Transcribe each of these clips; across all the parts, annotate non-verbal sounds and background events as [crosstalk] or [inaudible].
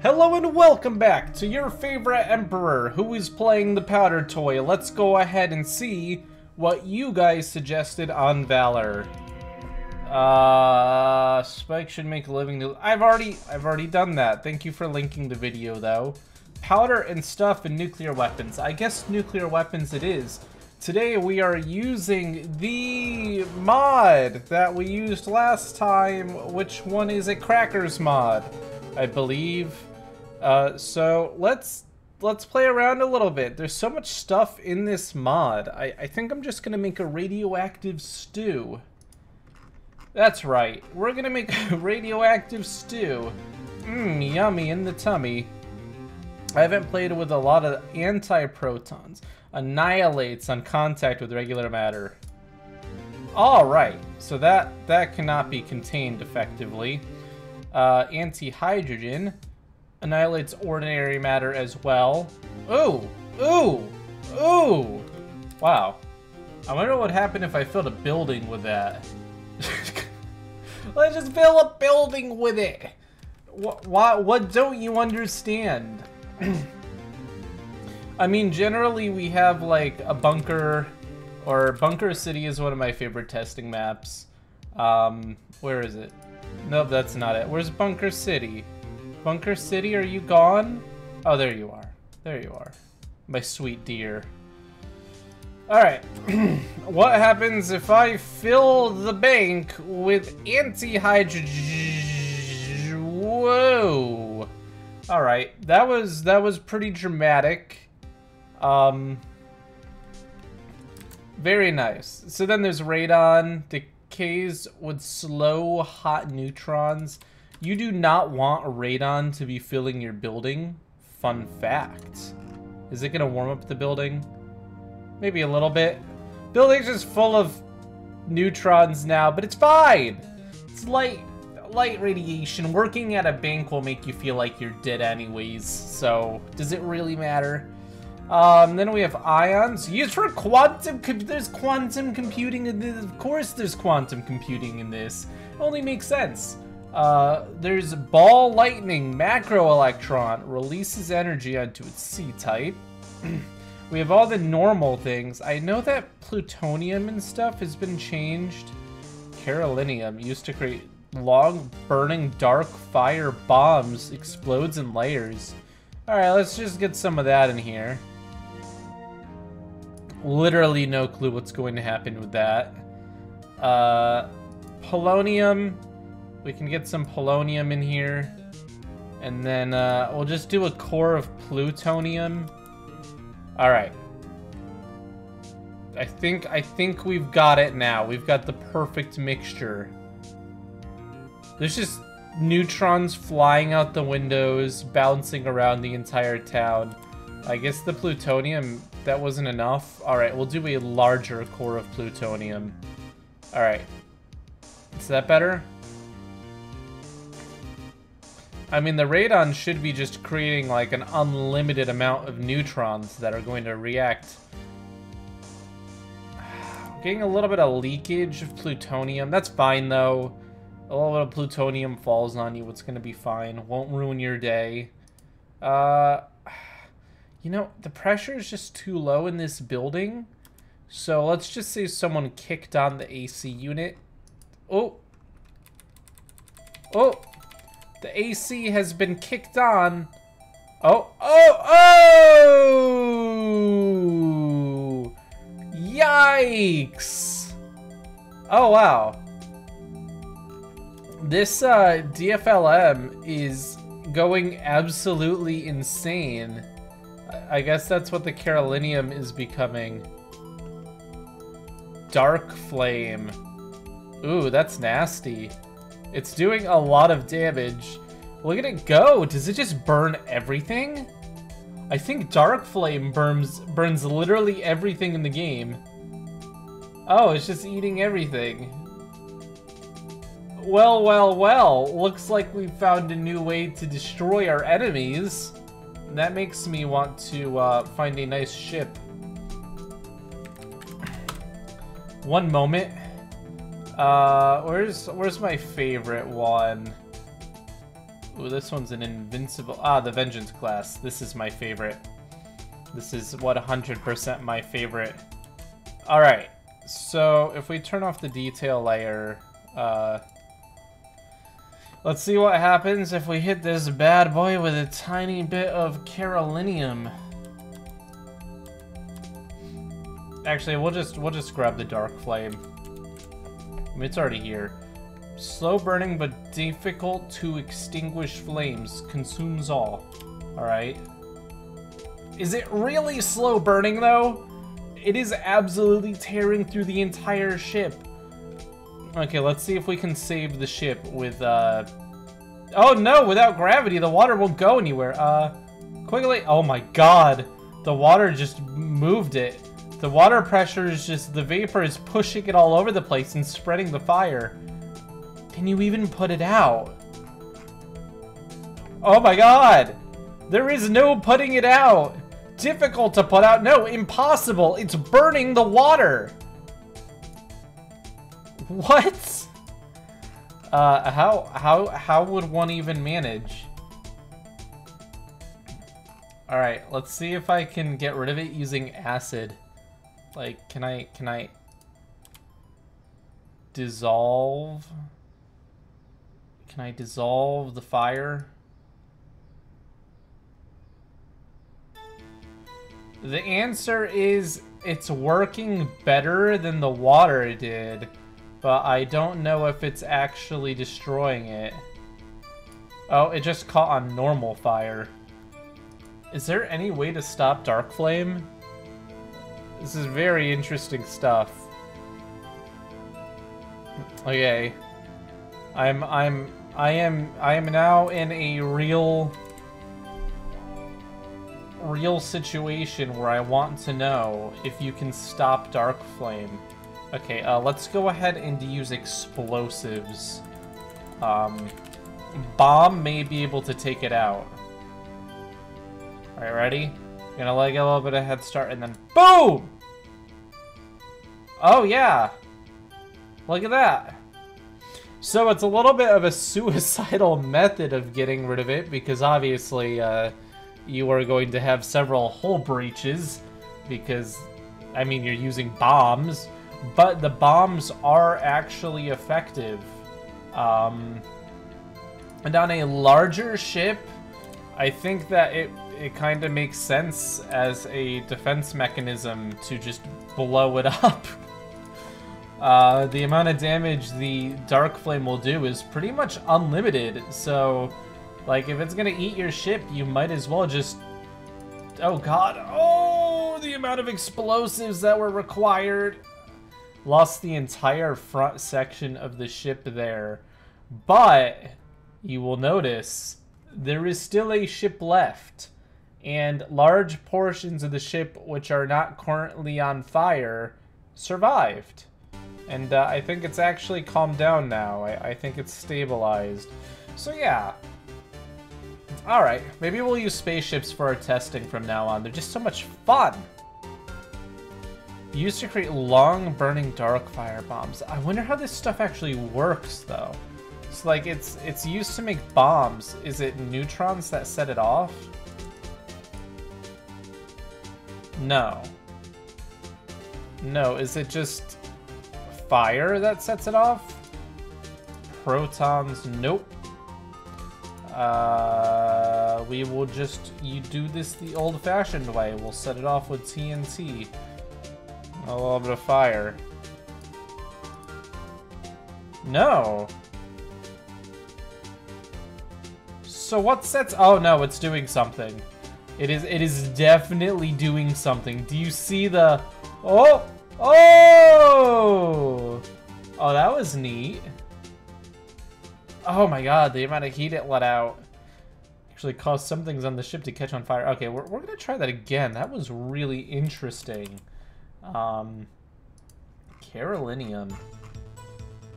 Hello and welcome back to your favorite Emperor who is playing the powder toy. Let's go ahead and see what you guys suggested on Valour. Uh, Spike should make a living. I've already, I've already done that. Thank you for linking the video though. Powder and stuff and nuclear weapons. I guess nuclear weapons it is. Today we are using the mod that we used last time, which one is a Crackers mod, I believe. Uh, so let's let's play around a little bit. There's so much stuff in this mod. I, I think I'm just gonna make a radioactive stew. That's right, we're gonna make [laughs] a radioactive stew. Mmm, yummy in the tummy. I haven't played with a lot of anti-protons annihilates on contact with regular matter. Alright, so that, that cannot be contained effectively. Uh, anti-hydrogen annihilates ordinary matter as well. Ooh! Ooh! Ooh! Wow. I wonder what would happen if I filled a building with that. [laughs] Let's just fill a building with it! What, what, what don't you understand? [clears throat] I mean, generally we have like a bunker, or Bunker City is one of my favorite testing maps. Um, where is it? Nope, that's not it. Where's Bunker City? Bunker City, are you gone? Oh, there you are. There you are. My sweet dear. Alright. [clears throat] what happens if I fill the bank with anti-hydrogen? Whoa. Alright, that was that was pretty dramatic. Um, very nice. So then there's radon. Decays with slow hot neutrons. You do not want radon to be filling your building. Fun fact. Is it going to warm up the building? Maybe a little bit. Building's just full of neutrons now, but it's fine. It's light light radiation. Working at a bank will make you feel like you're dead anyways, so does it really matter? Um, then we have ions used for quantum. there's quantum computing in this. Of course, there's quantum computing in this. It only makes sense. Uh, there's ball lightning macro electron releases energy onto its C-type. [clears throat] we have all the normal things. I know that plutonium and stuff has been changed. Carolinium used to create long burning dark fire bombs explodes in layers. Alright, let's just get some of that in here. Literally no clue what's going to happen with that. Uh, polonium. We can get some polonium in here. And then uh, we'll just do a core of plutonium. All right. I think I think we've got it now. We've got the perfect mixture. There's just neutrons flying out the windows, bouncing around the entire town. I guess the plutonium that wasn't enough. Alright, we'll do a larger core of plutonium. Alright. Is that better? I mean, the radon should be just creating like an unlimited amount of neutrons that are going to react. [sighs] Getting a little bit of leakage of plutonium. That's fine, though. A little bit of plutonium falls on you. It's going to be fine. Won't ruin your day. Uh, [sighs] you know, the pressure is just too low in this building. So let's just say someone kicked on the AC unit. Oh. Oh. The AC has been kicked on. Oh, oh, oh! Yikes! Oh, wow. This uh, DFLM is going absolutely insane. I guess that's what the Carolinium is becoming. Dark Flame. Ooh, that's nasty. It's doing a lot of damage. Look at it go! Does it just burn everything? I think Dark Flame burns, burns literally everything in the game. Oh, it's just eating everything. Well, well, well. Looks like we found a new way to destroy our enemies. That makes me want to uh, find a nice ship. One moment. Uh, where's where's my favorite one? Ooh, this one's an invincible... Ah, the Vengeance class. This is my favorite. This is what 100% my favorite. Alright, so if we turn off the detail layer, uh, let's see what happens if we hit this bad boy with a tiny bit of Carolinium. Actually, we'll just we'll just grab the Dark Flame. It's already here. Slow burning but difficult to extinguish flames. Consumes all. Alright. Is it really slow burning though? It is absolutely tearing through the entire ship. Okay, let's see if we can save the ship with, uh... Oh no, without gravity, the water won't go anywhere. Uh, quickly. Oh my god. The water just moved it. The water pressure is just, the vapor is pushing it all over the place and spreading the fire. Can you even put it out? Oh my god! There is no putting it out! Difficult to put out? No, impossible! It's burning the water! What? Uh, how, how, how would one even manage? Alright, let's see if I can get rid of it using acid. Like, can I, can I dissolve? Can I dissolve the fire? The answer is it's working better than the water did, but I don't know if it's actually destroying it. Oh, it just caught on normal fire. Is there any way to stop Dark Flame? This is very interesting stuff. Okay. I'm I'm I am I am now in a real real situation where I want to know if you can stop Dark Flame. Okay, uh, let's go ahead and use explosives. Um, bomb may be able to take it out. Alright, ready? Gonna get a little bit of head start and then BOOM! Oh, yeah. Look at that. So it's a little bit of a [laughs] suicidal method of getting rid of it because obviously uh, you are going to have several hull breaches because, I mean, you're using bombs, but the bombs are actually effective. Um, and on a larger ship, I think that it it kind of makes sense as a defense mechanism to just blow it [laughs] up. Uh, the amount of damage the Dark Flame will do is pretty much unlimited, so, like, if it's gonna eat your ship, you might as well just... Oh god, oh, the amount of explosives that were required! Lost the entire front section of the ship there. But, you will notice, there is still a ship left and large portions of the ship which are not currently on fire survived. And uh, I think it's actually calmed down now. I, I think it's stabilized. So yeah. Alright, maybe we'll use spaceships for our testing from now on. They're just so much fun! Used to create long burning dark fire bombs. I wonder how this stuff actually works though. It's like it's it's used to make bombs. Is it neutrons that set it off? No. No, is it just fire that sets it off? Protons, nope. Uh, we will just, you do this the old-fashioned way. We'll set it off with TNT. A little bit of fire. No. So what sets, oh no, it's doing something. It is, it is definitely doing something. Do you see the, oh, Oh! Oh, that was neat. Oh my god, the amount of heat it let out actually caused some things on the ship to catch on fire. Okay, we're, we're gonna try that again. That was really interesting. Um, Carolinium.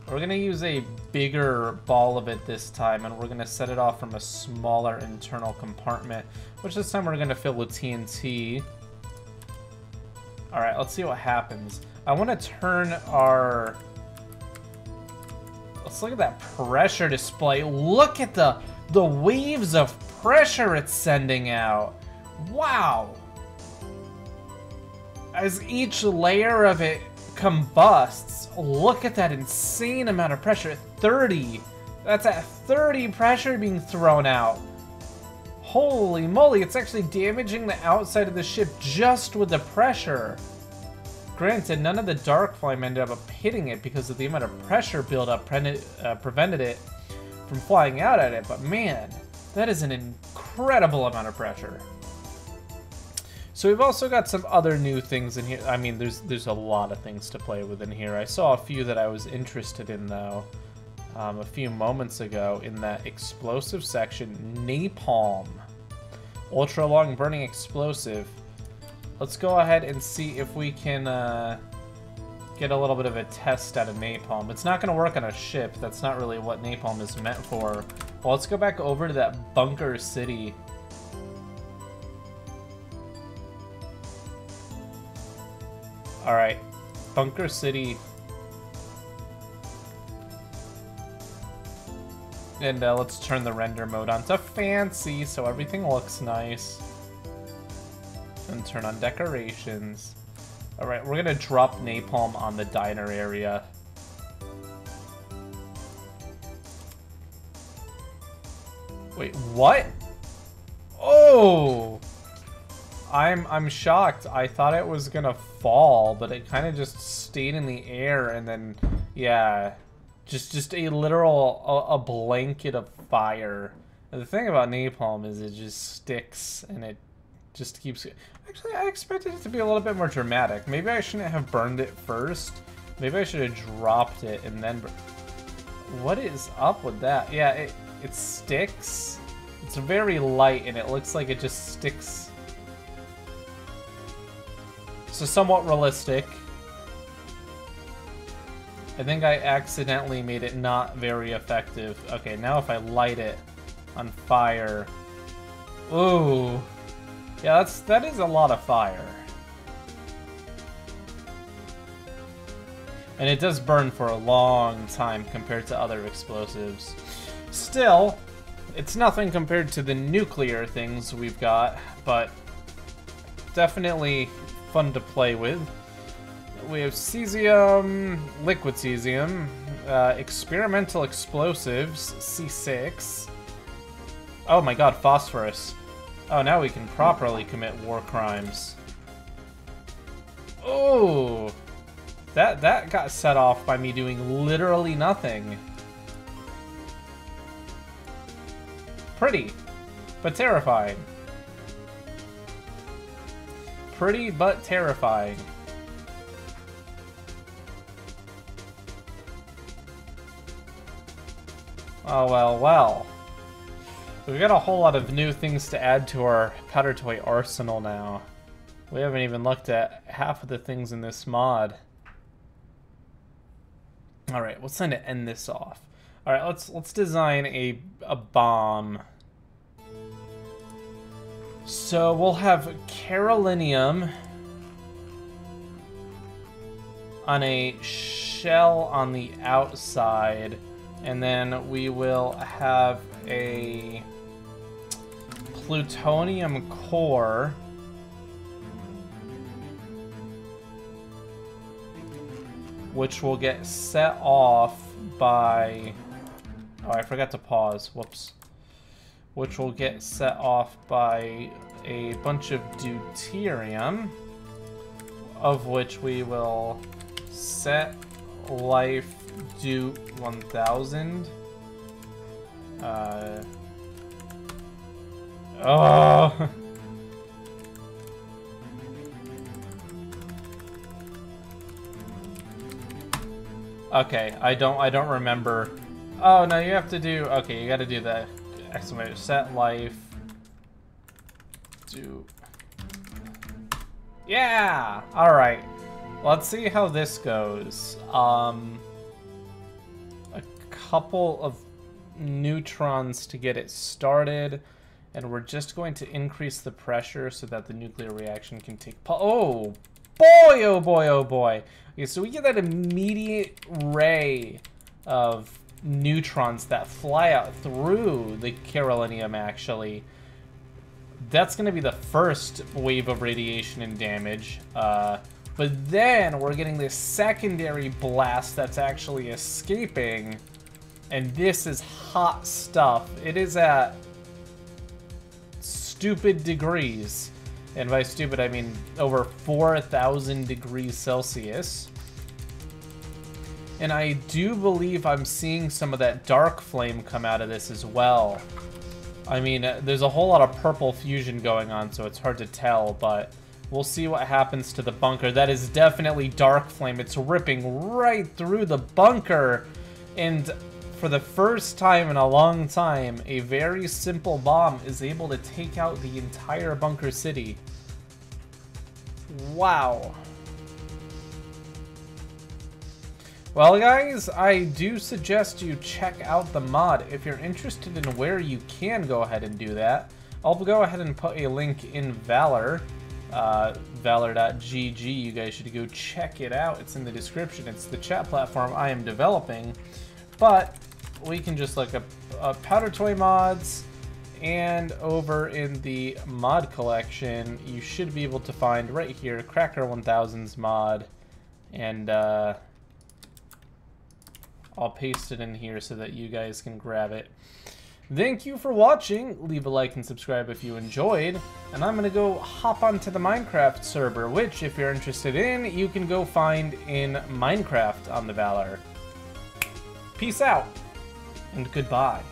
We're gonna use a bigger ball of it this time, and we're gonna set it off from a smaller internal compartment, which this time we're gonna fill with TNT. Alright, let's see what happens. I want to turn our... Let's look at that pressure display. Look at the the waves of pressure it's sending out. Wow. As each layer of it combusts, look at that insane amount of pressure. 30. That's at 30 pressure being thrown out. Holy moly, it's actually damaging the outside of the ship just with the pressure. Granted, none of the dark flame ended up hitting it because of the amount of pressure buildup pre uh, prevented it from flying out at it, but man, that is an incredible amount of pressure. So we've also got some other new things in here. I mean, there's there's a lot of things to play with in here. I saw a few that I was interested in, though, um, a few moments ago in that explosive section. Napalm. Ultra long burning explosive. Let's go ahead and see if we can uh, get a little bit of a test out of napalm. It's not going to work on a ship. That's not really what napalm is meant for. Well, let's go back over to that bunker city. Alright, bunker city. And uh, let's turn the render mode on to fancy so everything looks nice. And turn on decorations. Alright, we're gonna drop napalm on the diner area. Wait, what? Oh! I'm I'm shocked. I thought it was gonna fall, but it kind of just stayed in the air and then, yeah, just just a literal a, a blanket of fire. The thing about napalm is it just sticks and it just keeps... Actually, I expected it to be a little bit more dramatic. Maybe I shouldn't have burned it first. Maybe I should have dropped it and then... What is up with that? Yeah, it, it sticks. It's very light and it looks like it just sticks. So somewhat realistic. I think I accidentally made it not very effective. Okay, now if I light it on fire... Ooh. Yeah, that's that is a lot of fire. And it does burn for a long time compared to other explosives. Still, it's nothing compared to the nuclear things we've got, but definitely fun to play with. We have cesium, liquid cesium, uh, experimental explosives, C6. Oh my god, phosphorus. Oh, now we can properly commit war crimes. Oh! That, that got set off by me doing literally nothing. Pretty, but terrifying. Pretty, but terrifying. Oh, well, well. We've got a whole lot of new things to add to our powder toy arsenal now. We haven't even looked at half of the things in this mod. Alright, what's time to end this off? Alright, let's let's design a a bomb. So we'll have Carolinium on a shell on the outside, and then we will have a plutonium core. Which will get set off by... Oh, I forgot to pause. Whoops. Which will get set off by a bunch of deuterium. Of which we will set life do 1000. Uh... Oh. [laughs] okay, I don't I don't remember. Oh no, you have to do okay, you gotta do the exclamation set life. Do Yeah! Alright. Let's see how this goes. Um a couple of neutrons to get it started. And we're just going to increase the pressure so that the nuclear reaction can take... Oh, boy, oh boy, oh boy. Okay, so we get that immediate ray of neutrons that fly out through the Carolinium, actually. That's going to be the first wave of radiation and damage. Uh, but then we're getting this secondary blast that's actually escaping. And this is hot stuff. It is at stupid degrees. And by stupid, I mean over 4,000 degrees Celsius. And I do believe I'm seeing some of that dark flame come out of this as well. I mean, there's a whole lot of purple fusion going on, so it's hard to tell, but we'll see what happens to the bunker. That is definitely dark flame. It's ripping right through the bunker. And for the first time in a long time, a very simple bomb is able to take out the entire bunker city. Wow. Well, guys, I do suggest you check out the mod. If you're interested in where you can go ahead and do that, I'll go ahead and put a link in Valour, uh, valour.gg. You guys should go check it out. It's in the description. It's the chat platform I am developing. But we can just look up Powder Toy mods, and over in the mod collection, you should be able to find right here, Cracker 1000's mod, and uh, I'll paste it in here so that you guys can grab it. Thank you for watching. Leave a like and subscribe if you enjoyed. And I'm going to go hop onto the Minecraft server, which, if you're interested in, you can go find in Minecraft on the Valour. Peace out, and goodbye.